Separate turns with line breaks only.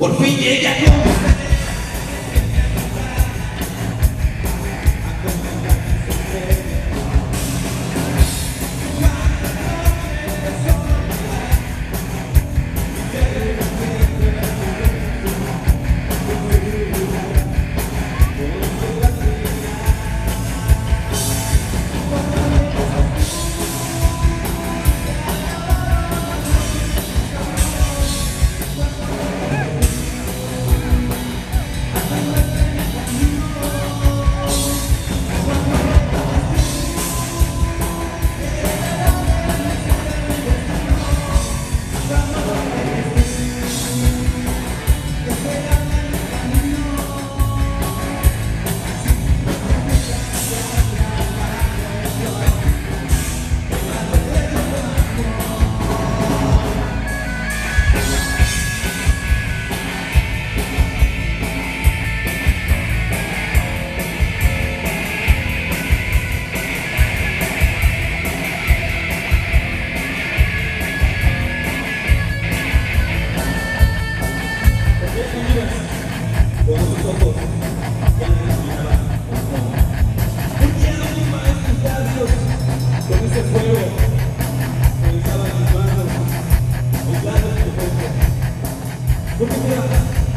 Por fin ella no Look at me.